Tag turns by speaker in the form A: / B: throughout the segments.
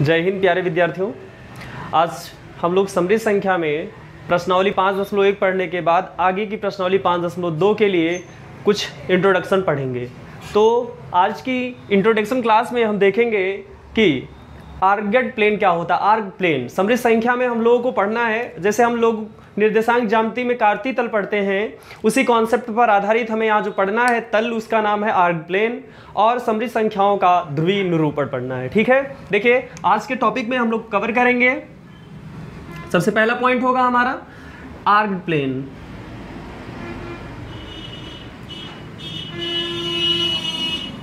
A: जय हिंद, प्यारे विद्यार्थियों। आज हम लोग समृद्ध संख्या में प्रश्नावली पाँच दशमलव एक पढ़ने के बाद आगे की प्रश्नावली पाँच दशमलव दो के लिए कुछ इंट्रोडक्शन पढ़ेंगे। तो आज की इंट्रोडक्शन क्लास में हम देखेंगे कि आर्गेट प्लेन क्या होता है। आर्ग प्लेन समृद्ध संख्या में हम लोगों को पढ़ना है। जैसे हम लोग निर्देशांक जामती में कार्ती तल पढ़ते हैं। उसी कॉन्सेप्ट पर आधारित हमें यहाँ जो पढ़ना है तल, उसका नाम है आर्ग प्लेन। और समृद्ध संख्याओं का ध्रुवीय निरूपण पढ़ना है, ठीक है? देखिए, आज के टॉपिक में हम लोग कवर करेंगे। सबसे पहला पॉइंट होगा हमारा आर्ग प्लेन।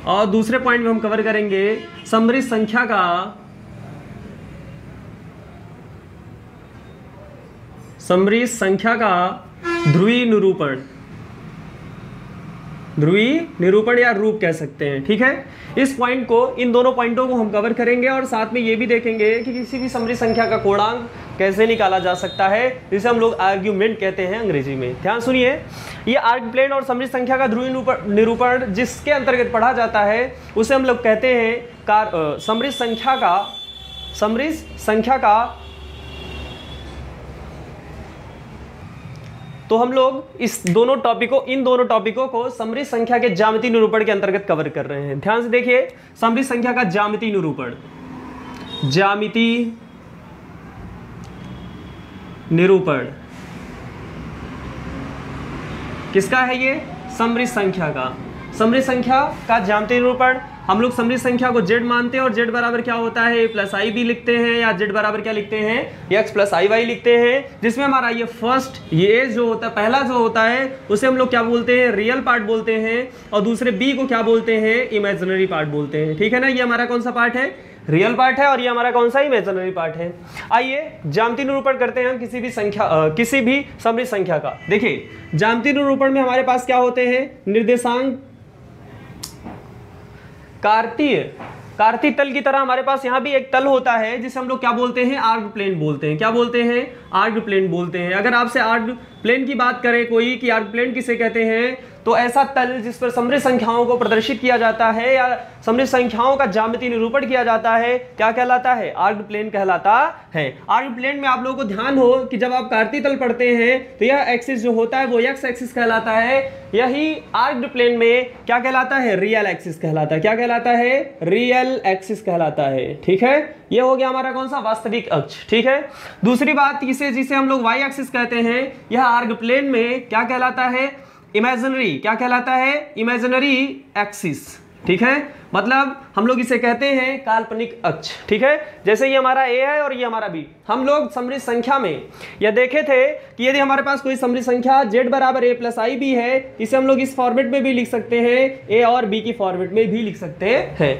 A: और दूसरे पॉइंट में हम कवर करेंगे समृद्ध संख्या का समृद्ध संख्या का ध्रुवीय निरूपण। ध्रुवीय निरूपण या रूप कह सकते हैं, ठीक है? इस पॉइंट को, इन दोनों पॉइंटों को हम कवर करेंगे और साथ में ये भी देखेंगे कि किसी भी समृद्ध संख्या का कोणांक कैसे निकाला जा सकता है, जिसे हम लोग आर्ग्यूमेंट कहते हैं अंग्रेज़ी में। ध्यान सुनिए, ये आर्ग प्लेन और समृद्ध संख्या का ध्रुवीय निरूपण जिसके अंतर्गत पढ़ा जाता है, उसे हम लोग कहते हैं कार समृद्ध संख्या का समृद्ध संख्या का तो हम लोग इस दोनों टॉपिकों इन दोनों टॉपिकों को समृद्ध संख्या के जामिति निरूपण के अंतर्गत कवर कर रहे हैं। ध्यान से देखिए समृद्ध संख्या का जामिति निरूपण। जामिति निरूपण। किसका है ये? समृद्ध संख्या का। समृद्ध संख्या का जामिति निरूपण हम लोग समृद्ध संख्या को जेड मानते हैं और जेड बराबर क्या होता है? प्लस आई भी लिखते हैं या z बराबर क्या लिखते हैं? X प्लस आई वाई लिखते हैं जिसमें हमारा ये फ़र्स्ट ये जो होता है पहला जो होता है उसे हम लोग क्या बोलते हैं? रियल पार्ट बोलते हैं और दूसरे बी को क्या बोलते हैं? इमेजिनरी पार्ट बोलते हैं। ठीक है ना? ये हमारा कौन सा पार्ट है? रियल पार्ट है और ये हमारा कौन सा इमेजिनरी पार्ट है? आइए जामती निरूपण करते हैं हम किसी भी संख्या आ, किसी भी समृद्ध संख्या का। देखिए जामती निरूपण में हमारे पास क्या होते हैं? निर्देशांक कार्तीय। कार्तीय तल की तरह हमारे पास यहाँ भी एक तल होता है, जिसे हम लोग क्या बोलते हैं? आर्ग प्लेन बोलते हैं। क्या बोलते हैं? आर्ग प्लेन बोलते हैं। अगर आपसे आर्ग प्लेन की बात करें कोई कि आर्ग प्लेन किसे कहते हैं तो ऐसा तल जिस पर समृद्ध संख्याओं को प्रदर्शित किया जाता है या समृद्ध संख्याओं का जामिति निरूपण किया जाता है, क्या कहलाता है? आर्ग प्लेन कहलाता है। आर्ग प्लेन में आप लोगों को ध्यान हो कि जब आप कार्ती तल पढ़ते हैं तो यह एक्सिस जो होता है वो यक्स एक्सिस कहलाता है। यही आर्ग प्लेन में क्या कहलाता है? रियल एक्सिस कहलाता है। क्या कहलाता है? रियल एक्सिस कहलाता है। ठीक है? ये हो गया हमारा कौन सा वास्तविक अक्ष, ठीक है? दूसरी बात इसे जिसे हम लोग वाई एक्सिस कहते हैं, यह आर्ग प्लेन में क्या कहलाता है? इमेजिनरी क्या कहलाता है? इमेजिनरी एक्सिस ठीक है? मतलब हम लोग इसे कहते हैं काल्पनिक अक्ष, ठीक है? जैसे ये हमारा ए है और ये हमारा बी हम लोग समृद्ध संख्या में यह देखे थे कि यदि हमारे पास कोई समृद्ध संख्या जेड बराबर ए प्लस आई बी है, इसे हम लोग इस फॉर्मेट में भी लिख सकते हैं ए और बी की फॉर्मेट में भी लिख सकते हैं।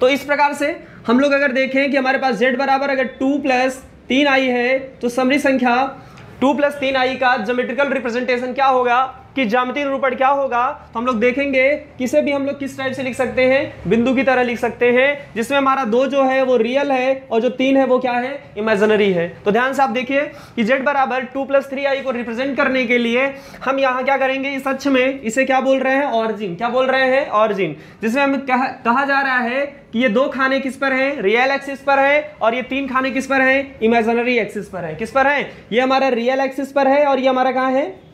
A: तो इस प्रकार से हम लोग अगर देखें कि हमारे पास जेड बराबर अगर टू प्लस तीन आई है तो समरी संख्या टू प्लस तीन आई का जोमेट्रिकल रिप्रेजेंटेशन क्या होगा? कि जामितीय निरूपण क्या होगा तो हम लोग देखेंगे किसे भी हम लोग किस टाइप से लिख सकते हैं, बिंदु की तरह लिख सकते हैं, जिसमें हमारा दो जो है वो रियल है और जो तीन है वो क्या है इमेजनरी है। तो ध्यान से आप देखिए कि जेड बराबर टू प्लस थ्री आई को रिप्रेजेंट करने के लिए हम यहाँ क्या करेंगे, इस अक्ष में इसे क्या बोल रहे हैं ऑरिजिन क्या बोल रहे हैं ऑरिजिन जिसमें हमें कहा जा रहा है कि ये दो खाने किस पर हैं रियल एक्सिस पर है और ये तीन खाने किस पर हैं इमेजनरी एक्सिस पर है। किस पर है? ये हमारा रियल एक्सिस पर है और ये हमारा कहाँ है?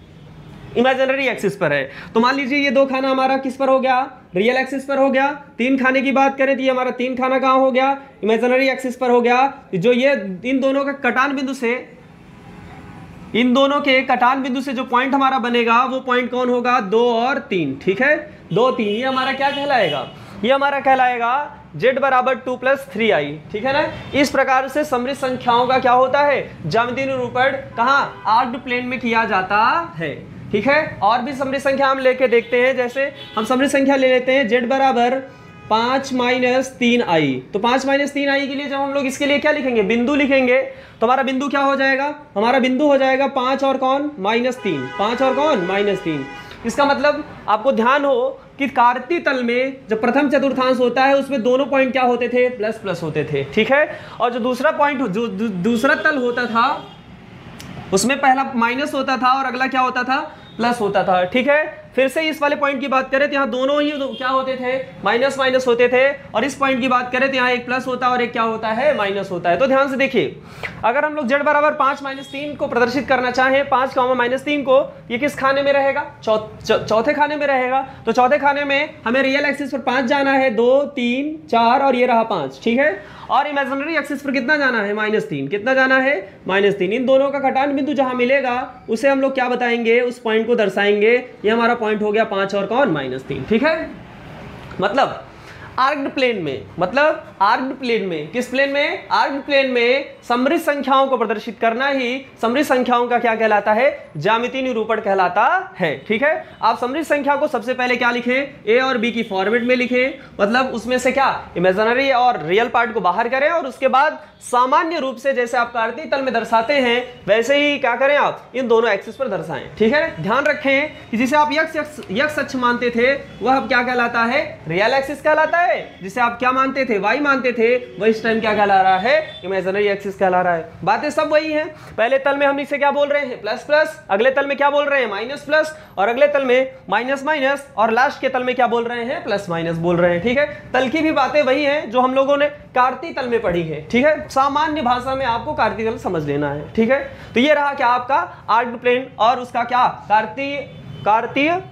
A: इमेजिनरी एक्सिस पर है। तो मान लीजिए ये दो खाना हमारा किस पर हो गया? रियल एक्सिस पर हो गया। तीन खाने की बात करें तो ये हमारा तीन खाना कहाँ हो गया? इमेजिनरी एक्सिस पर हो गया। जो ये, इन दोनों का कटान बिंदु से, इन दोनों के कटान बिंदु से जो पॉइंट हमारा बनेगा, वो पॉइंट कौन होगा? दो और तीन। ठीक है? दो, तीन। ये हमारा क्या कहलाएगा? ये हमारा कहलाएगा जेड बराबर टू प्लस थ्री आई ठीक है ना? इस प्रकार से समृद्ध संख्याओं का क्या होता है? जामितीय निरूपण कहाँ? आर्ड प्लेन में किया जाता है। ठीक है? और भी समृद्ध संख्या हम लेके देखते हैं, जैसे हम समृद्ध संख्या ले लेते हैं, जेड बराबर पाँच माइनस तीन आई। तो पाँच माइनस तीन आई के लिए जब हम लोग इसके लिए क्या लिखेंगे? बिंदु लिखेंगे। तो हमारा बिंदु क्या हो जाएगा? हमारा बिंदु हो जाएगा पाँच और कौन? माइनस तीन। पाँच और कौन? माइनस तीन। इसका मतलब आपको ध्यान हो कि कार्ती तल में जब प्रथम चतुर्थांश होता है, उसमें दोनों पॉइंट क्या होते थे? प्लस प्लस होते थे। ठीक है? और जो दूसरा पॉइंट जो दूसरा तल होता था उसमें पहला माइनस होता था और अगला क्या होता था? प्लस होता था। ठीक है? फिर से इस वाले पॉइंट की बात करें तो यहाँ दोनों ही तो क्या होते थे? माइनस माइनस होते थे। और इस पॉइंट की बात करें तो यहाँ एक प्लस होता है और एक क्या होता है? माइनस होता है। तो ध्यान से देखिए, अगर हम लोग जेड बराबर पाँच माइनस तीन को प्रदर्शित करना चाहें, पाँच कॉमा माइनस तीन को, ये किस खाने में रहेगा? चौथे खाने में रहेगा। तो चौथे खाने में हमें रियल एक्सिस पर पाँच जाना है। दो, तीन, चार और ये रहा पाँच। ठीक है? और इमेजिनरी एक्सिस पर कितना जाना है? माइनस तीन। कितना जाना है? माइनस तीन। इन दोनों का घटान बिंदु जहाँ मिलेगा, उसे हम लोग क्या बताएँगे? उस पॉइंट को दर्शाएँगे। ये हमारा पॉइंट हो गया पाँच और कौन? माइनस तीन ठीक है? मतलब आर्ग्ड प्लेन में मतलब आर्ग्ड प्लेन में, किस प्लेन में? आर्ग्ड प्लेन में समृद्ध संख्याओं को प्रदर्शित करना ही समृद्ध संख्याओं का क्या कहलाता है? जामिति निरूपण कहलाता है, ठीक है? आप समृद्ध संख्या को सबसे पहले क्या लिखें? ए और बी की फॉर्मेट में लिखें मतलब उसमें से क्या? इमेजनरी और रियल पार्ट को बाहर करें और उसके बाद सामान्य रूप से जैसे आप कार्तीय तल में दर्शाते हैं, वैसे ही क्या करें आप? इन दोनों एक्सिस पर दर्शाएँ, ठीक है? ध्यान रखें कि जिसे आप यक्ष यक्ष मानते थे, वह अब क्या कहलाता है? रियल एक्सिस कहलाता है। जिसे आप क्या मानते थे? वाई मानते थे। वह इस टाइम क्या कहला रहा है? इमेजनरी एक्सिस कहला रहा है। बातें सब वही हैं। पहले तल में हम इसे क्या बोल रहे हैं? प्लस प्लस अगले तल में क्या बोल रहे हैं? माइनस प्लस और अगले तल में माइनस माइनस और लास्ट के तल में क्या बोल रहे हैं? प्लस माइनस बोल रहे हैं। ठीक है? तल की भी बातें वही हैं जो हम लोगों ने कार्ती तल में पढ़ी है। ठीक है? सामान्य भाषा में आपको कार्तीय तल समझ लेना है। ठीक है? तो ये रहा क्या आपका आर्ट प्लेन और उसका क्या? कार्तीय कार्तीय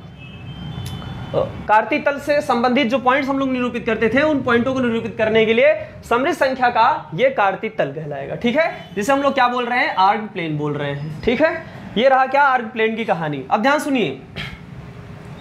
A: कार्तीय तल से संबंधित जो पॉइंट्स हम लोग निरूपित करते थे, उन पॉइंटों को निरूपित करने के लिए समृद्ध संख्या का ये कार्तिक तल कहलाएगा, ठीक है? जिसे हम लोग क्या बोल रहे हैं? आर्ग प्लेन बोल रहे हैं, ठीक है? ये रहा क्या आर्ग प्लेन की कहानी? अब ध्यान सुनिए।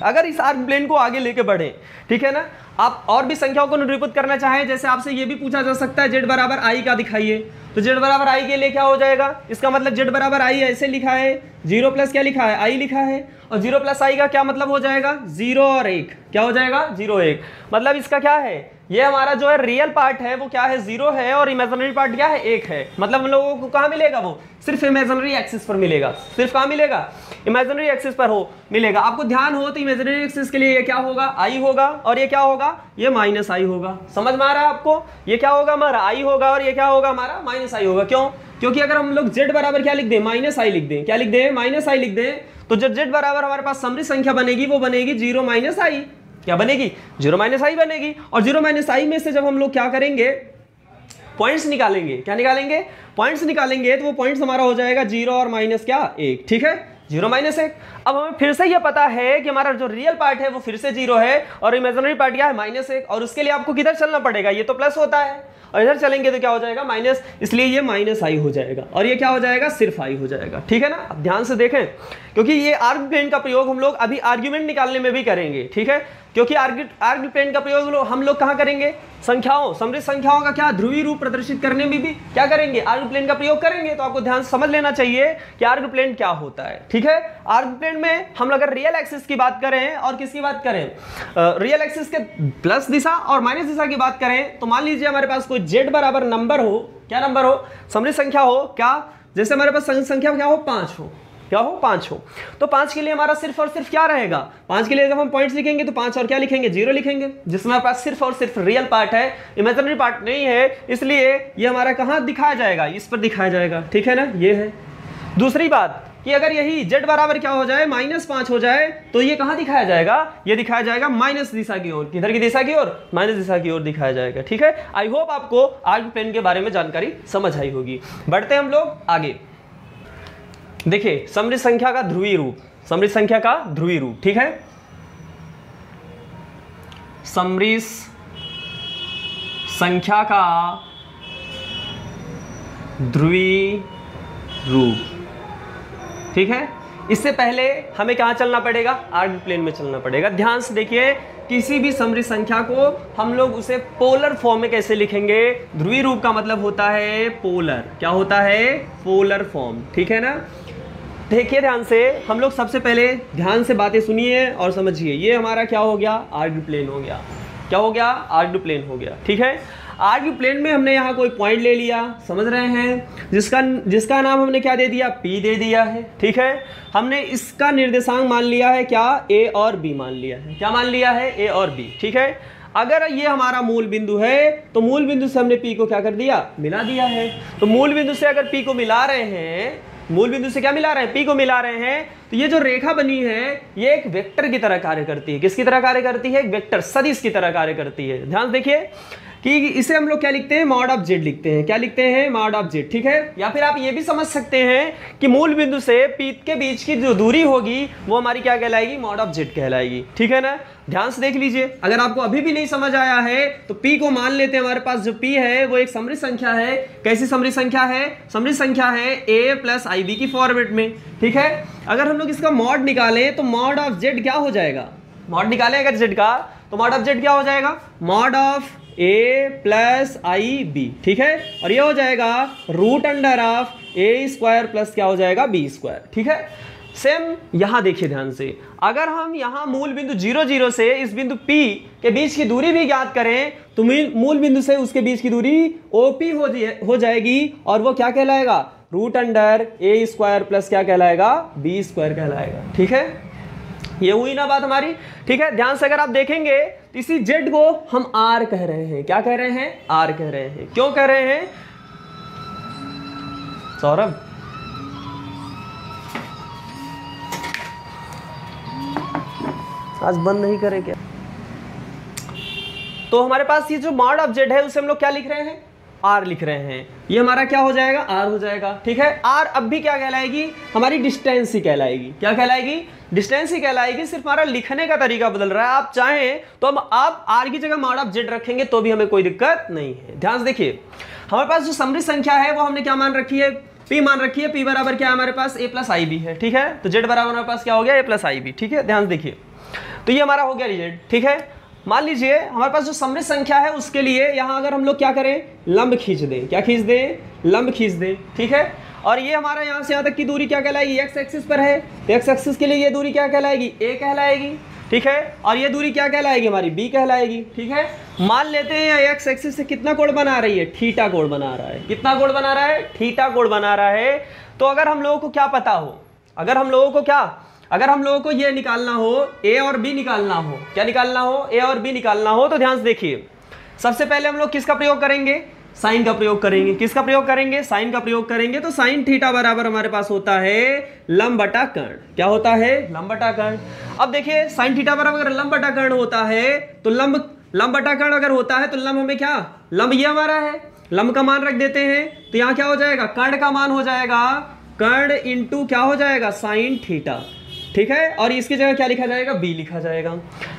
A: अगर इस आर्क प्लेन को आगे लेके बढ़े, ठीक है ना? आप और भी संख्याओं को निरूपित करना चाहें, जैसे आपसे ये भी पूछा जा सकता है जेड बराबर आई का दिखाइए? तो जेड बराबर आई के लिए क्या हो जाएगा? इसका मतलब जेड बराबर आई ऐसे लिखा है ज़ीरो प्लस क्या लिखा है? आई लिखा है। और ज़ीरो प्लस आई का क्या मतलब हो जाएगा? ज़ीरो और एक। क्या हो जाएगा? ज़ीरो एक। मतलब इसका क्या है? ये हमारा जो है रियल पार्ट है, वो क्या है? ज़ीरो है और इमेजनरी पार्ट क्या है? एक है। मतलब हम लोगों को कहाँ मिलेगा वो? सिर्फ़ इमेजनरी एक्सिस पर मिलेगा। सिर्फ़ कहाँ मिलेगा? इमेजनरी एक्सिस पर हो, मिलेगा। आपको ध्यान हो तो इमेजनरी एक्सिस के लिए ये क्या होगा? आई होगा और ये क्या होगा? ये माइनस आई होगा। समझ में आ रहा है आपको? ये क्या होगा हमारा? आई होगा और ये क्या होगा हमारा? माइनस आई होगा। क्यों? क्योंकि अगर हम लोग जेड बराबर क्या लिख दें? माइनस आई लिख दें। क्या लिख दें? माइनस आई लिख दें। तो जब जेड बराबर हमारे पास समृद्ध संख्या बनेगी, वो बनेगी ज़ीरो माइनस आई क्या बनेगी? ज़ीरो माइनस आई बनेगी। और ज़ीरो माइनस आई में से जब हम लोग क्या करेंगे? पॉइंट्स निकालेंगे। क्या निकालेंगे? पॉइंट्स निकालेंगे तो वो पॉइंट्स हमारा हो जाएगा ज़ीरो और माइनस क्या? एक। ठीक है? ज़ीरो माइनस एक। अब हमें फिर से ये पता है कि हमारा जो रियल पार्ट है, वो फिर से ज़ीरो है और इमेजनरी पार्ट क्या है? माइनस एक। और उसके लिए आपको किधर चलना पड़ेगा? ये तो प्लस होता है। और इधर चलेंगे तो क्या हो जाएगा? माइनस इसलिए ये माइनस आई हो जाएगा। और ये क्या हो जाएगा? सिर्फ़ आई हो जाएगा। ठीक है ना? अब ध्यान से देखें। क्योंकि ये आर्ग्यूमेंट का प्रयोग हम लोग अभी आर्ग्यूमेंट निकालने में भी करेंगे। ठीक है? क्योंकि आर्ग्यूमेंट का प्रयोग हम लोग कहाँ करेंगे? संख्याओं, समृद्ध संख्याओं का क्या? ध्रुवी रूप प्रदर्शित करने में भी क्या करेंगे? आर्ग प्लेन का प्रयोग करेंगे तो आपको ध्यान समझ लेना चाहिए कि आर्ग प्लेन क्या होता है, ठीक है? आर्ग प्लेन में हम अगर रियल एक्सिस की बात करें और किसकी बात करें? रियल एक्सिस के प्लस दिशा और माइनस दिशा की बात करें तो मान लीजिए हमारे पास कोई जेड बराबर नंबर हो, क्या नंबर हो? समृद्ध संख्या हो, क्या? जैसे हमारे पास संख्या क्या हो? पाँच हो। क्या हो? पाँच हो। तो पाँच के लिए हमारा सिर्फ़ और सिर्फ़ क्या रहेगा? पाँच के लिए जब हम पॉइंट्स लिखेंगे तो पाँच और क्या लिखेंगे? ज़ीरो लिखेंगे। जिसमें हमारे पास सिर्फ़ और सिर्फ़ रियल पार्ट है इमेजनरी पार्ट नहीं है, इसलिए ये हमारा कहाँ दिखाया जाएगा? इस पर दिखाया जाएगा। ठीक है ना? ये है। दूसरी बात कि अगर यही z बराबर क्या हो जाए? माइनस पाँच हो जाए तो ये कहाँ दिखाया जाएगा? ये दिखाया जाएगा माइनस दिशा की ओर। किधर की दिशा की ओर? माइनस दिशा की ओर दिखाया जाएगा। ठीक है? आई होप आपको आर्ग प्लेन के बारे में जानकारी समझ आई होगी। बढ़ते हम लोग आगे। देखिए समृद्ध संख्या का ध्रुवी रूप समृद्ध संख्या का ध्रुवी रूप, ठीक है? समृद्ध संख्या का ध्रुवी रूप, ठीक है? इससे पहले हमें कहाँ चलना पड़ेगा? आर्ग प्लेन में चलना पड़ेगा। ध्यान से देखिए, किसी भी समृद्ध संख्या को हम लोग उसे पोलर फॉर्म में कैसे लिखेंगे? ध्रुवी रूप का मतलब होता है पोलर। क्या होता है? पोलर फॉर्म, ठीक है ना? देखिए ध्यान से, हम लोग सबसे पहले ध्यान से बातें सुनिए और समझिए। ये हमारा क्या हो गया? आर्ग प्लेन हो गया। क्या हो गया? आर्ग प्लेन हो गया। ठीक है? आर्ग प्लेन में हमने यहाँ कोई पॉइंट ले लिया। समझ रहे हैं? जिसका जिसका नाम हमने क्या दे दिया? पी दे दिया है। ठीक है? हमने इसका निर्देशांक मान लिया है क्या? ए और बी मान लिया है। क्या मान लिया है? ए और बी ठीक है? अगर ये हमारा मूल बिंदु है तो मूल बिंदु से हमने पी को क्या कर दिया? मिला दिया है। तो मूल बिंदु से अगर पी को मिला रहे हैं मूल बिंदु से क्या मिला रहे हैं? पी को मिला रहे हैं। तो ये जो रेखा बनी है, ये एक वेक्टर की तरह कार्य करती है। किसकी तरह कार्य करती है? एक वेक्टर, सदिश की तरह कार्य करती है। ध्यान देखिए। कि इसे हम लोग क्या लिखते हैं? मॉड ऑफ़ जेड लिखते हैं। क्या लिखते हैं? मॉड ऑफ़ जेड, ठीक है? या फिर आप ये भी समझ सकते हैं कि मूल बिंदु से पीत के बीच की जो दूरी होगी, वो हमारी क्या कहलाएगी? मॉड ऑफ़ जेड कहलाएगी। ठीक है ना? ध्यान से देख लीजिए। अगर आपको अभी भी नहीं समझ आया है तो पी को मान लेते हैं हमारे पास। जो पी है, वो एक समृद्ध संख्या है। कैसी समृद्ध संख्या है? समृद्ध संख्या है ए प्लस आई बी की फॉर्मेट में। ठीक है? अगर हम लोग इसका मॉड निकालें तो मॉड ऑफ़ जेड क्या हो जाएगा? मॉड निकालें अगर जेड का तो मॉड ऑफ़ जेड क्या हो जाएगा? Mod of A plus I B ठीक है? और ये हो जाएगा root under of A square plus क्या हो जाएगा? बी स्क्वायर ठीक है? सेम यहाँ देखिए ध्यान से। अगर हम यहाँ मूल बिंदु ज़ीरो ज़ीरो से इस बिंदु P के बीच की दूरी भी ज्ञात करें तो मूल बिंदु से उसके बीच की दूरी OP हो हो जाएगी, और वो क्या कहलाएगा? Root under A square plus क्या कहलाएगा? बी स्क्वायर कहलाएगा, ठीक है? ये हुई ना बात हमारी, ठीक है? ध्यान से अगर आप देखेंगे इसी जेड को हम आर कह रहे हैं। क्या कह रहे हैं? आर कह रहे हैं। क्यों कह रहे हैं? सौरभ? आज बंद नहीं करे क्या? तो हमारे पास ये जो मॉड ऑब्जेक्ट है, उसे हम लोग क्या लिख रहे हैं? आर लिख रहे हैं। ये हमारा क्या हो जाएगा? आर हो जाएगा। ठीक है? आर अब भी क्या कहलाएगी? हमारी डिस्टेंस ही कहलाएगी। क्या कहलाएगी? डिस्टेंस ही कहलाएगी, सिर्फ़ हमारा लिखने का तरीका बदल रहा है। आप चाहें तो हम आप आर की जगह मॉड ऑफ़ जेड रखेंगे तो भी हमें कोई दिक्कत नहीं है। ध्यान से देखिए, हमारे पास जो समृद्ध संख्या है, वो हमने क्या मान रखी है? पी मान रखी है। पी बराबर क्या हमारे पास? ए प्लस आई बी है। ठीक है? तो जेड बराबर हमारे पास क्या हो गया? ए प्लस आई बी ठीक है? ध्यान देखिए। तो ये हमारा हो गया रिजेड ठीक है? मान लीजिए, हमारे पास जो समृद्ध संख्या है, उसके लिए यहाँ अगर हम लोग क्या करें? लंब खींच दें। क्या खींच दें? लंब खींच दें, ठीक है? और ये हमारा यहाँ से यहाँ तक की दूरी क्या कहलाएगी? एक्स एक्सिस पर है। तो एक्स एक्सिस के लिए ये दूरी क्या कहलाएगी? ए कहलाएगी, ठीक है? और ये दूरी क्या कहलाएगी? हमारी बी कहलाएगी, ठीक है? मान लेते हैं एक्स एक्सिस से कितना कोण बना रही है? ठीटा कोण बना रहा है। कितना कोण बना रहा है? ठीटा कोण बना रहा है। तो अगर हम लोगों को क्या पता हो, अगर हम लोगों को क्या अगर हम लोगों को ये निकालना हो ए और बी निकालना हो, क्या निकालना हो? ए और बी निकालना हो तो ध्यान से देखिए। सबसे पहले हम लोग किसका प्रयोग करेंगे? साइन का प्रयोग करेंगे। किसका प्रयोग करेंगे? साइन का प्रयोग करेंगे। तो साइन थीटा बराबर हमारे पास होता है लंब बटा कर्ण क्या होता है? लंब बटा कर्ण अब देखिए साइन थीटा बराबर अगर कर्ण होता है तो लंब लंब बटा कर्ण अगर होता है तो लंब हमें क्या? लंब ये हमारा है। लंब का मान रख देते हैं तो यहाँ क्या हो जाएगा? कर्ण का मान हो जाएगा। कर्ण इंटू क्या हो जाएगा? साइन थीटा ठीक है? और इसकी जगह क्या लिखा जाएगा? बी लिखा जाएगा।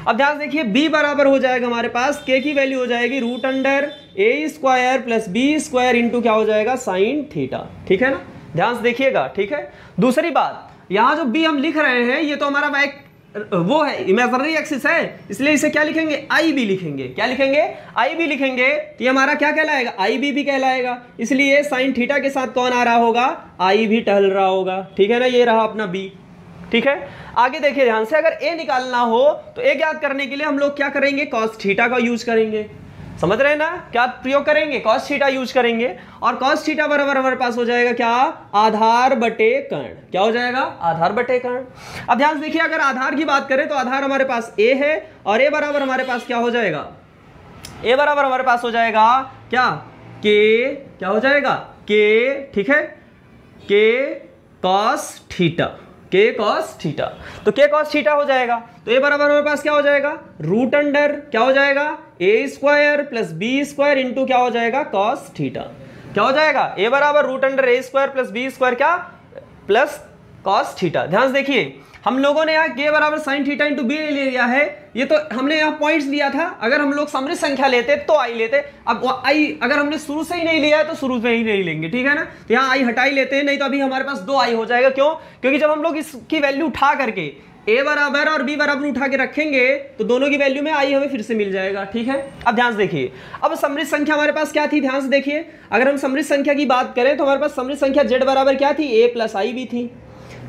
A: अब ध्यान देखिए बी बराबर हो जाएगा हमारे पास के की वैल्यू हो जाएगी root under A square plus B square into क्या हो जाएगा? साइन थीटा ठीक है ना? ध्यान से देखिएगा, ठीक है? दूसरी बात, यहाँ जो बी हम लिख रहे हैं, ये तो हमारा एक वो है इमेजनरी एक्सिस है, इसलिए इसे क्या लिखेंगे? आई बी लिखेंगे। क्या लिखेंगे? आई बी लिखेंगे तो ये हमारा क्या कहलाएगा? आई बी भी कहलाएगा। इसलिए साइन थीटा के साथ कौन आ रहा होगा? आई भी टहल रहा होगा। ठीक है ना? ये रहा अपना बी ठीक है? आगे देखिए ध्यान से, अगर ए निकालना हो तो ए ज्ञात करने के लिए हम लोग क्या करेंगे? कॉस थीटा का यूज़ करेंगे। समझ रहे हैं ना? क्या प्रयोग करेंगे? कॉस थीटा यूज़ करेंगे। और कॉस थीटा बराबर हमारे पास हो जाएगा क्या? आधार बटे कर्ण क्या हो जाएगा? आधार बटे कर्ण अब ध्यान से देखिए, अगर आधार की बात करें तो आधार हमारे पास ए है और ए बराबर हमारे पास क्या हो जाएगा? ए बराबर हमारे पास हो जाएगा क्या? के क्या हो जाएगा? के ठीक है? के कॉस थीटा के कॉस थीटा तो के कॉस थीटा हो जाएगा। तो ए बराबर हमारे पास क्या हो जाएगा? रूट अंडर क्या हो जाएगा? A square plus B square into क्या हो जाएगा? कॉस थीटा क्या हो जाएगा? ए बराबर root under A square plus B square क्या? प्लस कॉस थीटा ध्यान से देखिए। हम लोगों ने यहाँ के बराबर साइन थीटा इंटू बी ले लिया है। ये तो हमने यहाँ पॉइंट्स लिया था। अगर हम लोग समृद्ध संख्या लेते तो आई लेते। अब आई अगर हमने शुरू से ही नहीं लिया है तो शुरू से ही नहीं लेंगे, ठीक है ना? तो यहाँ आई हटाई लेते हैं, नहीं तो अभी हमारे पास दो आई हो जाएगा। क्यों? क्योंकि जब हम लोग इसकी वैल्यू उठा करके ए बराबर और बी बराबर उठा के रखेंगे तो दोनों की वैल्यू में आई हमें फिर से मिल जाएगा, ठीक है? अब ध्यान से देखिए। अब समृद्ध संख्या हमारे पास क्या थी? ध्यान से देखिए। अगर हम समृद्ध संख्या की बात करें तो हमारे पास समृद्ध संख्या जेड बराबर क्या थी? ए प्लस आई भी थी।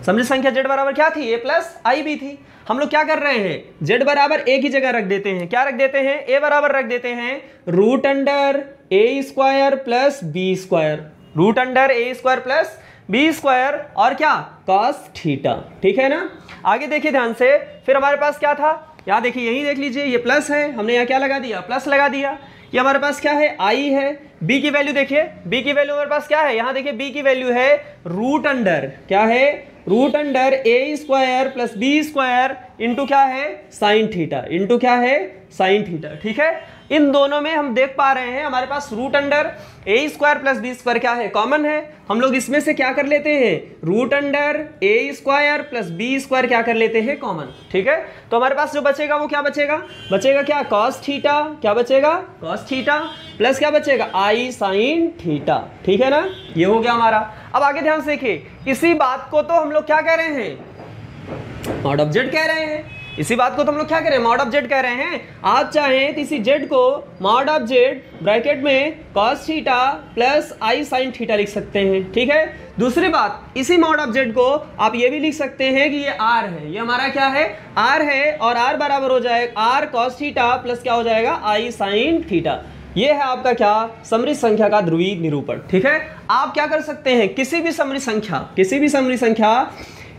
A: समृद्ध संख्या जेड बराबर क्या थी? ए प्लस आई भी थी। हम लोग क्या कर रहे हैं? जेड बराबर ए की जगह रख देते हैं। क्या रख देते हैं? ए बराबर रख देते हैं। Root under A square plus B square root under A square plus B square और क्या? कॉस थीटा ठीक है ना? आगे देखिए ध्यान से। फिर हमारे पास क्या था? यहाँ देखिए, यही देख लीजिए, ये प्लस है। हमने यहाँ क्या लगा दिया? प्लस लगा दिया। ये हमारे पास क्या है? आई है। बी की वैल्यू देखिए। बी की वैल्यू हमारे पास क्या है? यहाँ देखिए बी की वैल्यू है रूट अंडर क्या है? Root under A square plus B square into क्या है? Sine theta. इंटू क्या है? Sine theta. ठीक है? इन दोनों में हम देख पा रहे हैं, हमारे पास root under A square plus B square क्या है? कॉमन है। हम लोग इसमें से क्या कर लेते हैं? Root under A square plus B square क्या कर लेते हैं? कॉमन। ठीक है? तो हमारे पास जो बचेगा वो क्या बचेगा? बचेगा क्या? Cos theta. क्या बचेगा? Cos theta. प्लस क्या बचेगा? I sine theta. ठीक है ना? ये हो गया हमारा। अब आगे ध्यान से देखिए, इसी बात को तो हम लोग क्या कह रहे हैं? मॉड ऑब्जेक्ट कह रहे हैं। इसी बात को तो हम लोग क्या कह रहे हैं? मॉड जेड कह रहे हैं। आप चाहें तो इसी जेड को मॉड जेड ब्रैकेट में cos theta plus I sine theta लिख सकते हैं। ठीक है? दूसरी बात, इसी मॉड जेड को आप ये भी लिख सकते हैं कि ये आर है। ये हमारा क्या है? आर है और आर बराबर हो जाएगा आर कॉस थीटा प्लस क्या हो जाएगा? आई साइन थीटा ये है आपका क्या? समृद्ध संख्या का ध्रुवी निरूपण। ठीक है? आप क्या कर सकते हैं? किसी भी समृद्ध संख्या, किसी भी समृद्ध संख्या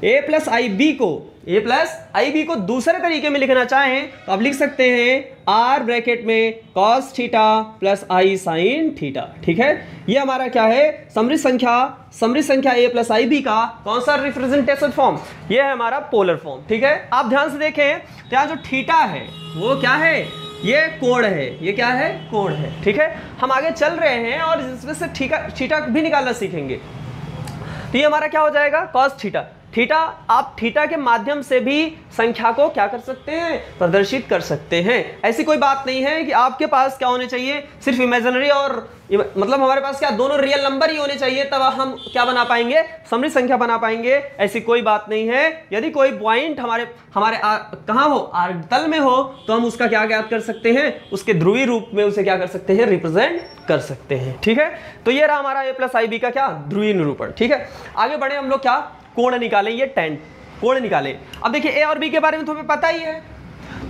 A: ए प्लस आई बी को ए प्लस आई बी को दूसरे तरीके में लिखना चाहें तो आप लिख सकते हैं आर ब्रैकेट में cos theta plus I sine theta ठीक है? ये हमारा क्या है? समृद्ध संख्या समृद्ध संख्या ए प्लस आई बी का कौन सा रिप्रेजेंटेशन फॉर्म ये है हमारा पोलर फॉर्म ठीक है? आप ध्यान से देखें तो यहाँ जो थीटा है, वो क्या है? ये कोण है, ये क्या है? कोण है। ठीक है? हम आगे चल रहे हैं और इसमें से ठीका छीटा भी निकालना सीखेंगे। तो ये हमारा क्या हो जाएगा? Cos theta. थीटा, आप थीटा के माध्यम से भी संख्या को क्या कर सकते हैं? प्रदर्शित कर सकते हैं। ऐसी कोई बात नहीं है कि आपके पास क्या होने चाहिए? सिर्फ़ इमेजनरी और मतलब हमारे पास क्या दोनों रियल नंबर ही होने चाहिए, तब हम क्या बना पाएँगे? समृद्ध संख्या बना पाएँगे। ऐसी कोई बात नहीं है। यदि कोई पॉइंट हमारे हमारे कहाँ हो? तल में हो तो हम उसका क्या ज्ञात कर सकते हैं? उसके ध्रुवी रूप में उसे क्या कर सकते हैं? रिप्रेजेंट कर सकते हैं। ठीक है? तो ये रहा हमारा ए प्लस आई बी का क्या? ध्रुवी निरूपण। ठीक है? आगे बढ़े हम लोग क्या? कोण निकालें, ये टेन, कोण निकालें। अब देखिए ए और बी के बारे में तुम्हें पता ही है।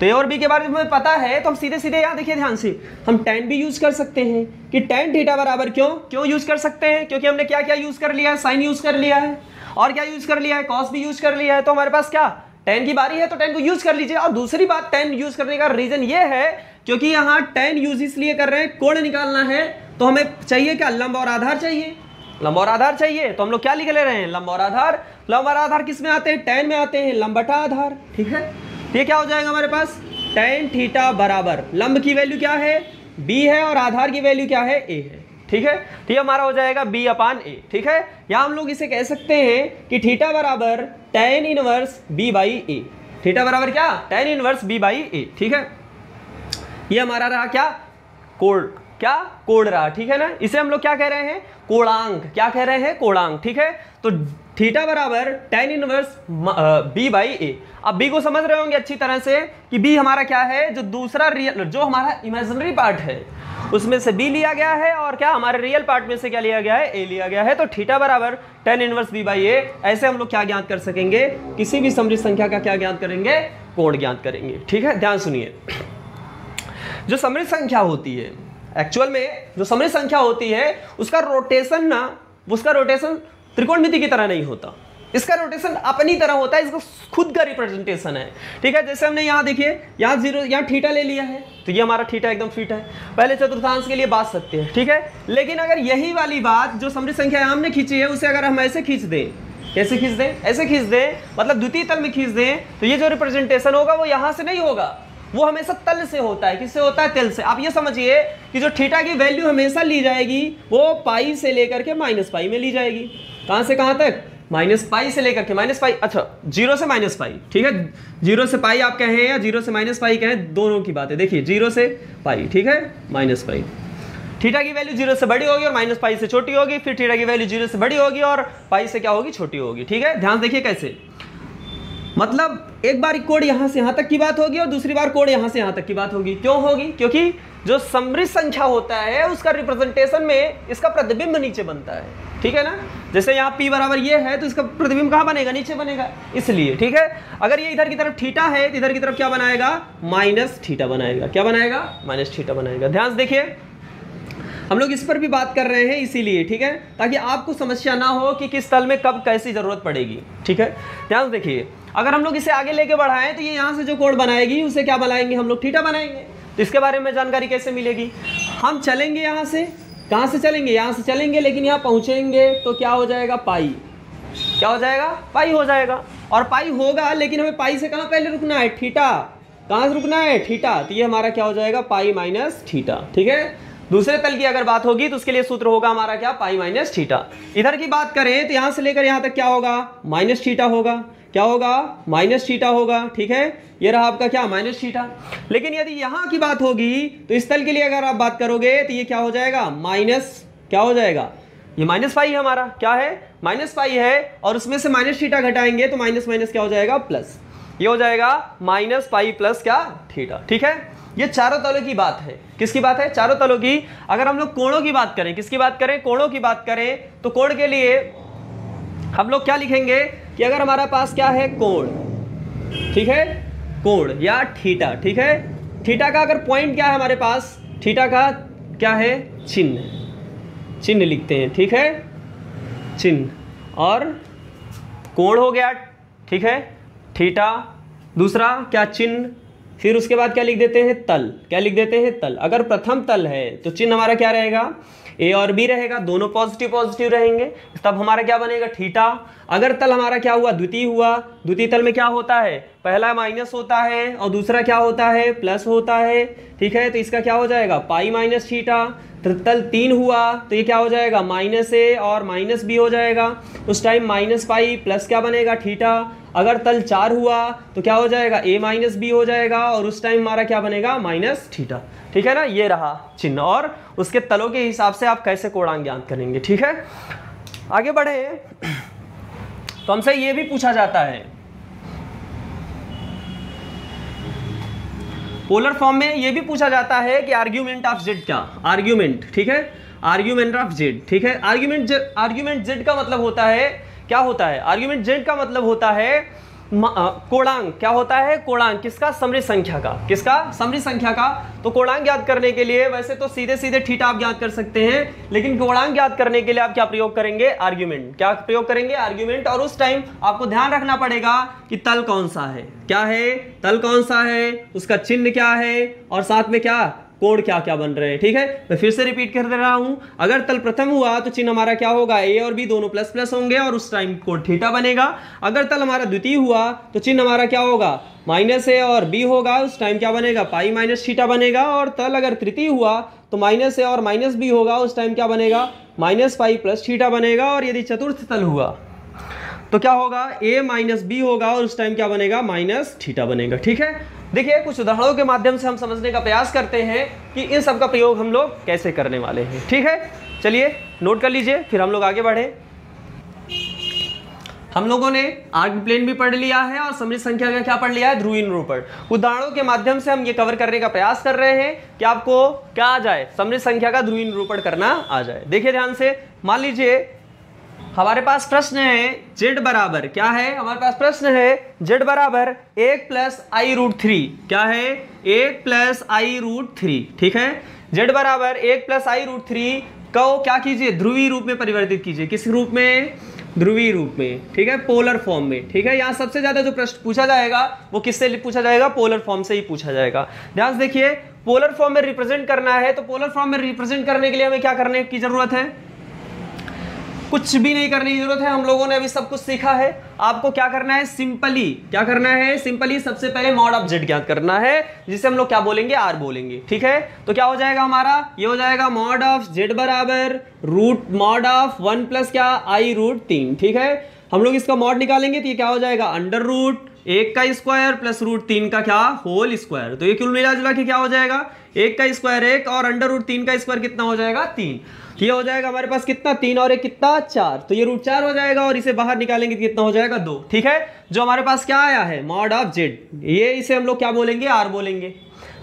A: तो ए और बी के बारे में तुम्हें पता है तो हम सीधे सीधे यहाँ देखिए ध्यान से, हम टेन भी यूज़ कर सकते हैं। कि टेन थीटा बराबर क्यों? क्यों यूज़ कर सकते हैं? क्योंकि हमने क्या क्या यूज़ कर लिया है? साइन यूज़ कर लिया है। और क्या यूज़ कर लिया है? कॉस भी यूज़ कर लिया है। तो हमारे पास क्या? टेन की बारी है तो टेन को यूज़ कर लीजिए। और दूसरी बात, टेन यूज़ करने का रीजन ये है, क्योंकि यहाँ टेन यूज़ इसलिए कर रहे हैं, कोण निकालना है तो हमें चाहिए क्या? लंब और आधार चाहिए। लंब और आधार चाहिए तो हम लोग क्या लिख ले रहे हैं? लंब और आधार। लंब आधार किसमें आते हैं? टेन में आते हैं। लंबटा आधार, ठीक है? ये क्या हो जाएगा हमारे पास? टेन थीटा बराबर। लंब की वैल्यू क्या है? बी है और आधार की वैल्यू क्या है? ए है, ठीक है? तो ये हमारा हो जाएगा बी अपान ए ठीक है? यहाँ हम लोग इसे कह सकते हैं कि थीटा बराबर tan inverse B by A theta बराबर क्या? Tan inverse B by A ठीक है? ये हमारा रहा क्या? कोड क्या? कोड़रा, ठीक है ना? इसे हम लोग क्या कह रहे हैं? कोणांक क्या कह रहे हैं? कोणांक ठीक है? तो थीटा बराबर tan inverse B by A अब बी को समझ रहे होंगे अच्छी तरह से कि बी हमारा क्या है? जो दूसरा रियल जो हमारा इमेजिनरी पार्ट है, उसमें से बी लिया गया है और क्या हमारे रियल पार्ट में से क्या लिया गया है? ए लिया गया है। तो थीटा बराबर tan inverse B by A ऐसे हम लोग क्या ज्ञात कर सकेंगे? किसी भी समृद्ध संख्या का क्या ज्ञात करेंगे? कोण ज्ञात करेंगे, ठीक है? ध्यान सुनिए। जो समृद्ध संख्या होती है एक्चुअल में जो समृद्ध संख्या होती है, उसका रोटेशन ना, उसका रोटेशन त्रिकोणमिति की तरह नहीं होता। इसका रोटेशन अपनी तरह होता है, इसका खुद का रिप्रेजेंटेशन है। ठीक है, जैसे हमने यहाँ देखिए, यहाँ ज़ीरो यहाँ ठीटा ले लिया है तो ये हमारा ठीटा एकदम फिट है। पहले चतुर्थांश के लिए बात सकते हैं, ठीक है? लेकिन अगर यही वाली बात, जो समृद्ध संख्या हमने खींची है, उसे अगर हम ऐसे खींच दें कैसे खींच दें, ऐसे खींच दें मतलब द्वितीय तल में खींच दें तो ये जो रिप्रेजेंटेशन होगा, वो यहाँ से नहीं होगा। वो हमेशा तल से होता है। किससे होता है? तेल से। आप ये समझिए कि जो थीटा की वैल्यू हमेशा ली जाएगी, वो पाई से लेकर के माइनस पाई में ली जाएगी। कहाँ से कहाँ तक? माइनस पाई से लेकर के। माइनस पाई अच्छा ज़ीरो से माइनस पाई, ठीक है? ज़ीरो से पाई आप कहें या ज़ीरो से माइनस पाई कहें, दोनों की बात। है देखिए, ज़ीरो से पाई, ठीक है? Minus pi. थीटा की वैल्यू ज़ीरो से बड़ी होगी और माइनस पाई से छोटी होगी। फिर थीटा की वैल्यू ज़ीरो से बड़ी होगी और पाई से क्या होगी? छोटी होगी, ठीक है? ध्यान देखिए कैसे। मतलब एक बार कोड यहाँ से यहाँ तक की बात होगी और दूसरी बार कोड यहाँ से यहाँ तक की बात होगी। क्यों होगी? क्योंकि जो समृद्ध संख्या होता है, उसका रिप्रेजेंटेशन में इसका प्रतिबिंब नीचे बनता है। ठीक है ना? जैसे यहाँ P बराबर ये है तो इसका प्रतिबिंब कहाँ बनेगा? नीचे बनेगा। इसलिए, ठीक है? अगर ये इधर की तरफ़ थीटा है तो इधर की तरफ़ क्या बनाएगा? माइनस थीटा बनाएगा। क्या बनाएगा? माइनस थीटा बनाएगा। ध्यान से देखिए। हम लोग इस पर भी बात कर रहे हैं, इसीलिए, ठीक है? ताकि आपको समस्या ना हो कि किस तल में कब कैसी ज़रूरत पड़ेगी। ठीक है? ध्यान देखिए। अगर हम लोग इसे आगे लेके बढ़ाएँ तो ये यहाँ से जो कोड बनाएगी, उसे क्या बनाएँगे? हम लोग थीटा बनाएँगे। तो इसके बारे में जानकारी कैसे मिलेगी? हम चलेंगे यहाँ से। कहाँ से चलेंगे? यहाँ से चलेंगे, लेकिन यहाँ पहुँचेंगे तो क्या हो जाएगा? पाई। क्या हो जाएगा? पाई हो जाएगा। और पाई होगा, लेकिन हमें पाई से कहाँ पहले रुकना है? ठीटा कहाँ से रुकना है? ठीटा तो ये हमारा क्या हो जाएगा? पाई माइनस ठीटा ठीक है? दूसरे तल की अगर बात होगी तो उसके लिए सूत्र होगा हमारा क्या? पाई माइनस ठीटा इधर की बात करें तो यहाँ से लेकर यहाँ तक क्या होगा? माइनस ठीटा होगा। क्या होगा? माइनस ठीटा होगा। ठीक है? ये रहा आपका क्या? माइनस ठीटा लेकिन यदि यहाँ की बात होगी तो इस तल के लिए अगर आप बात करोगे तो ये क्या हो जाएगा? माइनस क्या हो जाएगा? ये माइनस पाई है हमारा। क्या है? माइनस पाई है और उसमें से माइनस थीटा घटाएँगे तो माइनस माइनस क्या हो जाएगा? प्लस। ये हो जाएगा माइनस पाई प्लस क्या? थीटा। ठीक है? ये चारों तलों की बात है। किसकी बात है? चारों तलों की। अगर हम लोग कोणों की बात करें, किसकी बात करें? कोणों की बात करें तो कोण के लिए हम लोग क्या लिखेंगे कि अगर हमारा पास क्या है? कोण। ठीक है? कोण या थीटा। ठीक है? थीटा का अगर पॉइंट क्या है हमारे पास? थीटा का क्या है? चिन्ह। चिन्ह लिखते हैं। ठीक है? चिन्ह। और कोण हो गया? ठीक है? थीटा। दूसरा क्या? चिन्ह। फिर उसके बाद क्या लिख देते हैं तल। क्या लिख देते हैं तल? अगर प्रथम तल है तो चिन्ह हमारा क्या रहेगा? ए और बी रहेगा, दोनों पॉजिटिव पॉजिटिव रहेंगे। तब हमारा क्या बनेगा? ठीटा अगर तल हमारा क्या हुआ? द्वितीय हुआ। द्वितीय तल में क्या होता है? पहला माइनस होता है और दूसरा क्या होता है? प्लस होता है। ठीक है? तो इसका क्या हो जाएगा? पाई माइनस ठीटा तल तीन हुआ तो ये क्या हो जाएगा? माइनस ए और माइनस बी हो जाएगा। उस टाइम माइनस पाई प्लस क्या बनेगा? ठीटा अगर तल चार हुआ तो क्या हो जाएगा? ए माइनस बी हो जाएगा और उस टाइम हमारा क्या बनेगा? माइनस ठीटा ठीक है ना? ये रहा चिन्ह। और उसके तलों के हिसाब से आप कैसे कोणांक ज्ञान करेंगे, ठीक है? आगे बढ़े। तो हमसे ये भी पूछा जाता है, पोलर फॉर्म में ये भी पूछा जाता है कि आर्ग्यूमेंट ऑफ़ जेड क्या? आर्ग्यूमेंट, ठीक है? आर्ग्यूमेंट ऑफ़ जेड, ठीक है? आर्ग्यूमेंट आर्ग्यूमेंट जेड का मतलब होता है, क्या होता है? आर्ग्यूमेंट जेड का मतलब होता है कोणांक क्या होता है? कोणांक किसका? समृद्ध संख्या का। किसका? समृद्ध संख्या का। तो कोणांक ज्ञात करने के लिए, वैसे तो सीधे सीधे ठीठा आप ज्ञात कर सकते हैं, लेकिन कोणांक ज्ञात करने के लिए आप क्या प्रयोग करेंगे? आर्ग्यूमेंट क्या प्रयोग करेंगे? आर्ग्यूमेंट और उस टाइम आपको ध्यान रखना पड़ेगा कि तल कौन सा है। क्या है? तल कौन सा है? उसका चिन्ह क्या है? और साथ में क्या? कोड क्या क्या बन रहे हैं, ठीक है? मैं फिर से रिपीट कर दे रहा हूँ। अगर तल प्रथम हुआ तो चिन्ह हमारा क्या होगा? ए और बी दोनों प्लस प्लस होंगे और उस टाइम कोड थीटा बनेगा। अगर तल हमारा द्वितीय हुआ तो चिन्ह हमारा क्या होगा? माइनस ए और बी होगा, उस टाइम क्या बनेगा? पाई माइनस थीटा बनेगा और तल अगर तृतीय हुआ तो माइनस ए और माइनस बी होगा, उस टाइम क्या बनेगा? माइनस पाई प्लस थीटा बनेगा और यदि चतुर्थ तल हुआ तो क्या होगा? ए माइनस बी होगा और उस टाइम क्या बनेगा? माइनस थीटा बनेगा, ठीक है? देखिए, कुछ उदाहरणों के माध्यम से हम समझने का प्रयास करते हैं कि इन सब का प्रयोग हम लोग कैसे करने वाले हैं, ठीक है? चलिए नोट कर लीजिए, फिर हम लोग आगे बढ़े। हम लोगों ने आर्ग प्लेन भी पढ़ लिया है और समृद्ध संख्या का क्या पढ़ लिया है? ध्रुवी निरूपण उदाहरणों के माध्यम से हम ये कवर करने का प्रयास कर रहे हैं कि आपको क्या आ जाए? समृद्ध संख्या का ध्रुवीन निरूपण करना आ जाए। देखिए ध्यान से, मान लीजिए हमारे पास प्रश्न है, जेड बराबर। क्या है? हमारे पास प्रश्न है, जेड बराबर, एक प्लस आई रूट थ्री। क्या है? एक प्लस आई रूट थ्री। ठीक है? जेड बराबर, एक प्लस आई रूट थ्री को क्या कीजिए? ध्रुवी रूप में परिवर्तित कीजिए। किस रूप में? ध्रुवी रूप में। ठीक है? पोलर फॉर्म में। ठीक है? यहाँ सबसे ज़्यादा जो प्रश्न पूछा जाएगा, वो किससे पूछा जाएगा? पोलर फॉर्म से ही पूछा जाएगा। ध्यान से देखिए, पोलर फॉर्म में रिप्रेजेंट करना है तो पोलर फॉर्म में रिप्रेजेंट करने के लिए हमें क्या करने की ज़रूरत है? कुछ भी नहीं करने की ज़रूरत है, हम लोगों ने अभी सब कुछ सीखा है। आपको क्या करना है? सिंपली क्या करना है? सिंपली सबसे पहले मॉड ऑफ़ जेड ज्ञात करना है, जिसे हम लोग क्या बोलेंगे? आर बोलेंगे, ठीक है? तो क्या हो जाएगा हमारा? ये हो जाएगा मॉड ऑफ़ जेड बराबर root mod of one plus क्या? आई रूट तीन, ठीक है? हम लोग इसका मॉड निकालेंगे तो ये क्या हो जाएगा? अंडर रूट एक का स्क्वायर प्लस रूट तीन का क्या? होल स्क्वायर तो ये कुल मिला जुला के क्या हो जाएगा? एक का स्क्वायर एक और अंडर रूट तीन का स्क्वायर कितना हो जाएगा? तीन। ये हो जाएगा हमारे पास कितना? तीन और एक कितना? चार। तो ये रूट चार हो जाएगा और इसे बाहर निकालेंगे तो कितना हो जाएगा? दो। ठीक है? जो हमारे पास क्या आया है? मॉड ऑफ़ जेड ये इसे हम लोग क्या बोलेंगे? आर बोलेंगे।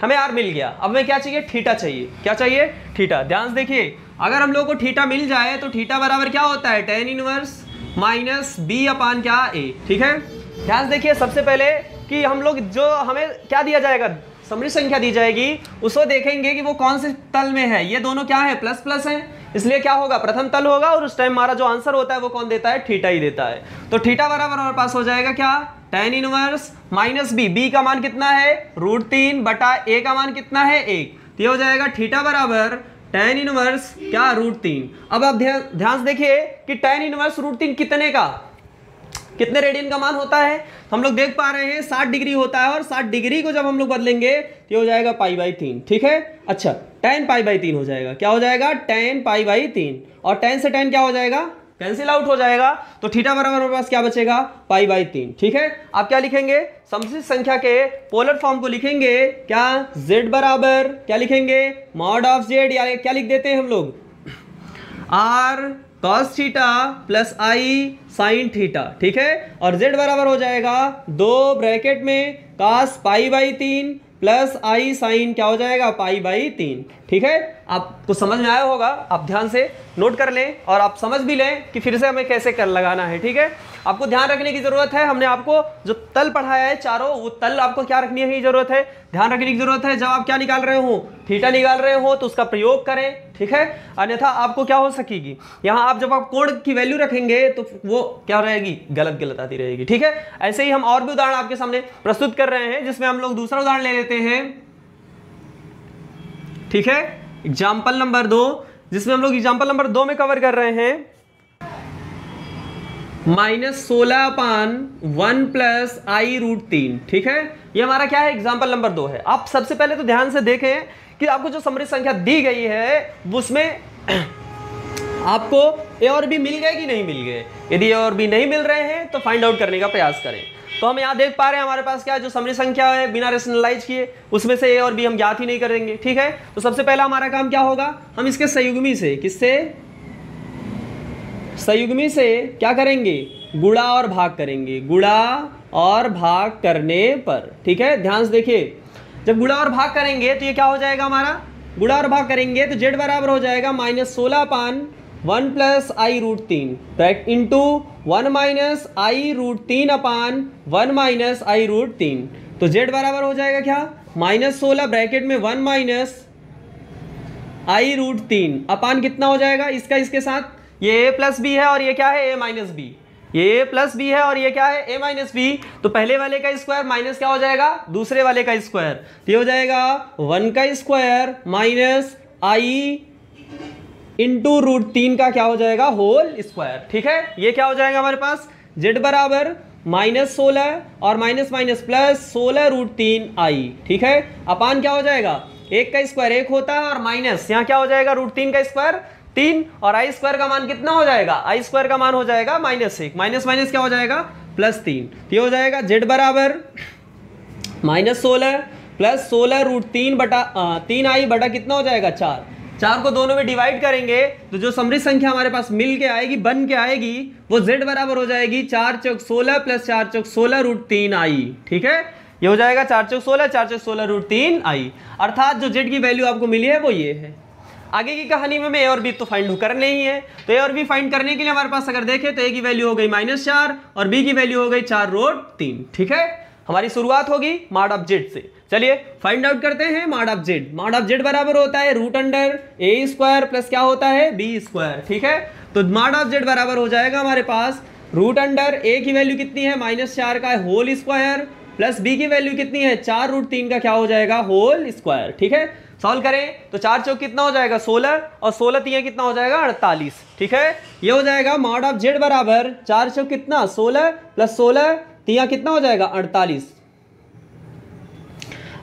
A: हमें आर मिल गया। अब हमें क्या चाहिए? ठीटा चाहिए। क्या चाहिए? ठीटा ध्यान से देखिए, अगर हम लोग को ठीटा मिल जाए तो ठीटा बराबर क्या होता है? Tan inverse minus B upon क्या? ए ठीक है? ध्यान देखिए, सबसे पहले कि हम लोग जो हमें क्या दिया जाएगा? समृद्ध संख्या दी जाएगी, उसको देखेंगे कि वो कौन से तल में है। ये दोनों क्या है? प्लस प्लस है। इसलिए क्या होगा? प्रथम तल होगा और उस टाइम हमारा जो आंसर होता है वो कौन देता है? ठीटा ही देता है। तो ठीटा बराबर हमारे पास हो जाएगा क्या? Tan inverse minus B B का मान कितना है? रूट तीन बटा ए का मान कितना है? एक। तो हो जाएगा थीटा बराबर टेन इनवर्स क्या? रूट तीन। अब आप ध्यान से देखिए कि टेन इनवर्स रूट तीन कितने का? कितने रेडियन का मान होता है? हम लोग देख पा रहे हैं साठ डिग्री होता है और साठ डिग्री को जब हम लोग बदलेंगे तो हो जाएगा पाई बाई तीन, ठीक है? अच्छा टेन पाई बाई तीन हो जाएगा। क्या हो जाएगा? टेन पाई बाई तीन। और टेन से टेन क्या हो जाएगा? कैंसिल आउट हो जाएगा। तो थीटा बराबर हमारे पास क्या बचेगा? पाई बाई तीन, ठीक है? आप क्या लिखेंगे? समस्थित संख्या के पोलर फॉर्म को लिखेंगे, क्या? z बराबर, क्या लिखेंगे? मॉड ऑफ़ z या क्या लिख देते हैं हम लोग? R cos theta plus I sine theta ठीक है? और जेड बराबर हो जाएगा दो ब्रैकेट में कास पाई बाई तीन प्लस आई साइन क्या हो जाएगा? पाई बाई तीन, ठीक है? आपको समझ में आया होगा? आप ध्यान से नोट कर लें और आप समझ भी लें कि फिर से हमें कैसे कर लगाना है, ठीक है? आपको ध्यान रखने की ज़रूरत है, हमने आपको जो तल पढ़ाया है चारों, वो तल आपको क्या रखने की ज़रूरत है? ध्यान रखने की ज़रूरत है, जब आप क्या निकाल रहे हो? थीटा निकाल रहे हो तो उसका प्रयोग करें, ठीक है? अन्यथा आपको क्या हो सकेगी? यहाँ आप जब आप कोड की वैल्यू रखेंगे तो वो क्या रहेगी? गलत गलत आती रहेगी, ठीक है? ऐसे ही हम और भी उदाहरण आपके सामने प्रस्तुत कर रहे हैं, जिसमें हम लोग दूसरा उदाहरण ले लेते हैं। ठीक है? एग्ज़ाम्पल नंबर दो, जिसमें हम लोग एग्ज़ाम्पल नंबर दो में कवर कर रहे हैं। माइनस सोलह पान, वन प्लस आई रूट तीन, ठीक है? ये हमारा क्या है? एग्ज़ाम्पल नंबर दो है। आप सबसे पहले तो ध्यान से देखें कि आपको जो समृद्ध संख्या दी गई है, उसमें आपको ए और बी मिल गए कि नहीं मिल गए? यदि ए और बी नहीं मिल रहे हैं तो फाइंड आउट करने का प्रयास करें। तो हम यहाँ देख पा रहे हैं हमारे पास क्या जो समरी संख्या है, बिना रेशनलाइज किए, उसमें से ए और बी हम ज्ञात ही नहीं करेंगे, ठीक है? तो सबसे पहला हमारा काम क्या होगा? हम इसके संयुग्मी से, किससे? संयुग्मी से क्या करेंगे? गुड़ा और भाग करेंगे। गुड़ा और भाग करने पर, ठीक है? ध्यान से देखिए। जब गुड़ा और भाग करेंगे तो ये क्या हो जाएगा हमारा? गुड़ा और भाग करेंगे तो जेड बराबर हो जाएगा माइनस सोलह upon one plus I root तीन। Into one minus I root तीन upon one minus I root तीन। तो जेड बराबर हो जाएगा क्या? माइनस सोलह ब्रैकेट में वन माइनस आई रूट तीन। अपान कितना हो जाएगा? इसका, इसके साथ ये ए प्लस बी है और ये क्या है? ए माइनस बी ये ए प्लस बी है और ये क्या है? ए माइनस बी तो पहले वाले का स्क्वायर माइनस क्या हो जाएगा? दूसरे वाले का स्क्वायर तो ये हो जाएगा वन का square minus I into root तीन का क्या हो जाएगा? होल स्क्वायर ठीक है? ये क्या हो जाएगा हमारे पास? जेड बराबर माइनस सोलह और माइनस माइनस प्लस सोलह रूट तीन आई ठीक है? अपान क्या हो जाएगा? एक का स्क्वायर एक होता है और माइनस यहाँ क्या हो जाएगा? रूट तीन का स्क्वायर तीन और आई स्क्वायर का मान कितना हो जाएगा? आई स्क्वायर का मान हो जाएगा माइनस एक। माइनस माइनस क्या हो जाएगा? प्लस तीन। ये हो जाएगा जेड बराबर माइनस सोलह, प्लस सोलह रूट तीन बटा तीन आई बटा कितना हो जाएगा? चार। चार को दोनों में डिवाइड करेंगे तो जो समृद्ध संख्या हमारे पास मिल के आएगी, बन के आएगी, वो जेड बराबर हो जाएगी चार चौक सोलह प्लस चार चौक सोलह रूट तीन आई। ठीक है? ये हो जाएगा चार चौक सोलह, चार चौक सोलह रूट तीन आई। अर्थात जो जेड की वैल्यू आपको मिली है, वो ये है। आगे की कहानी में ए और बी तो फाइंड करने ही है। तो ए और बी फाइंड करने के लिए हमारे पास अगर देखें तो ए की वैल्यू हो गई माइनस चार और बी की वैल्यू हो गई चार रोड तीन, ठीक है? हमारी शुरुआत होगी मार्ड ऑफ़ जेड से। चलिए फाइंड आउट करते हैं mod of Z. Mod of Z बराबर होता है root under A square plus क्या होता है? बी स्क्वायर ठीक है? तो मार्ड ऑफ़ जेड बराबर हो जाएगा हमारे पास रूट अंडर ए की वैल्यू कितनी है? माइनस चार का होल स्क्वायर प्लस बी की वैल्यू कितनी है? चार रूट तीन का क्या हो जाएगा? होल स्क्वायर ठीक है? सॉल्व करें तो चार चौक कितना हो जाएगा? सोलह। और सोलह तीन कितना हो जाएगा? अड़तालीस। ठीक है? ये हो जाएगा मॉड ऑफ़ जेड बराबर। चार चौक कितना? सोलह। प्लस सोलह तीन कितना हो जाएगा? अड़तालीस।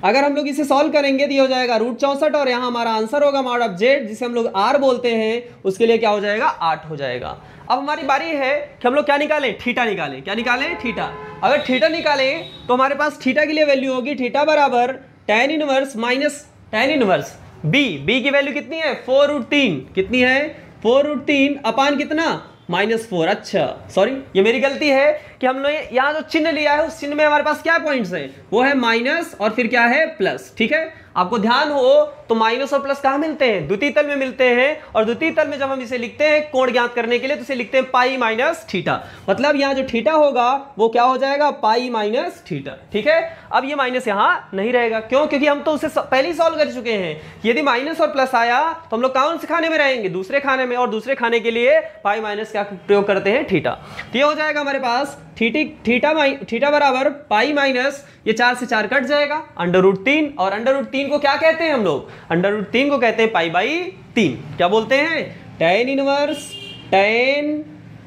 A: अगर हम लोग इसे सॉल्व करेंगे तो ये हो जाएगा रूट चौसठ और यहाँ हमारा आंसर होगा मॉड ऑफ़ जेड, जिसे हम लोग आर बोलते हैं। उसके लिए क्या हो जाएगा? आठ हो जाएगा। अब हमारी बारी है कि हम लोग क्या निकालें? थीटा निकालें। क्या निकालें? थीटा। अगर थीटा निकालें तो हमारे पास थीटा के लिए वैल्यू होगी थीटा बराबर tan inverse minus tan inverse B B की वैल्यू कितनी है? फोर रूट तीन. कितनी है? फोर रूट तीन. अपान कितना? माइनस फोर अच्छा. सॉरी ये मेरी गलती है। कि हमने यहाँ जो चिन्ह लिया है, उस चिन्ह में हमारे पास क्या पॉइंट्स है? वो है माइनस और फिर क्या है प्लस ठीक है? आपको ध्यान हो तो माइनस और प्लस कहा मिलते हैं? द्वितीय तल में मिलते हैं, और द्वितीय तल में जब हम इसे लिखते हैं, कोण ज्ञात करने के लिए तो इसे लिखते हैं पाई माइनस थीटा मतलब यहाँ जो थीटा होगा, वो क्या हो जाएगा? पाई माइनस थीटा ठीक है? अब ये माइनस यहाँ नहीं रहेगा। क्यों? क्योंकि हम तो उसे पहले ही सॉल्व कर चुके हैं। यदि माइनस और प्लस आया तो हम लोग कौन से खाने में रहेंगे? दूसरे खाने में। और दूसरे खाने के लिए पाई माइनस क्या प्रयोग करते हैं? थीटा तो ये हो जाएगा हमारे पास थीटी, थीटा माइ, थीटा बराबर पाई माइनस ये चार से चार कट जाएगा। अंडर रूट तीन, और अंडर रूट तीन को क्या कहते हैं हम लोग? अंडर रूट तीन को कहते हैं पाई बाई तीन। क्या बोलते हैं? Tan inverse tan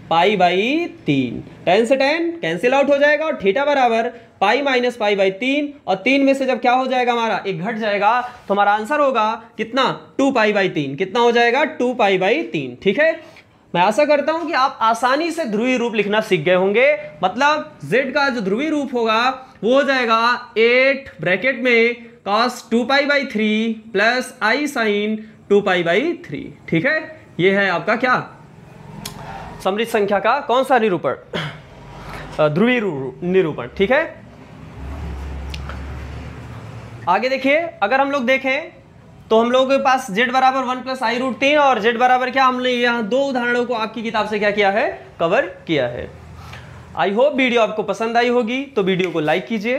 A: pi by तीन। टेन से टेन कैंसिल आउट हो जाएगा, और थीटा बराबर पाई माइनस पाई बाई तीन, और तीन में से जब क्या हो जाएगा हमारा? एक घट जाएगा। तो हमारा आंसर होगा कितना? टू पाई बाई तीन। कितना हो जाएगा? टू पाई बाई तीन। ठीक है? मैं आशा करता हूँ कि आप आसानी से ध्रुवी रूप लिखना सीख गए होंगे। मतलब z का जो ध्रुवी रूप होगा, वो हो जाएगा एट ब्रैकेट में cos two pi by three plus I sine two pi by three ठीक है? ये है आपका क्या? समृद्ध संख्या का कौन सा निरूपण? ध्रुवी निरूपण। ठीक है? आगे देखिए, अगर हम लोग देखें तो हम लोगों के पास जेड बराबर वन प्लस आई रूट तीन और जेड बराबर क्या? हमने यहाँ दो उदाहरणों को आपकी किताब से क्या किया है? कवर किया है। आई होप वीडियो आपको पसंद आई होगी तो वीडियो को लाइक कीजिए।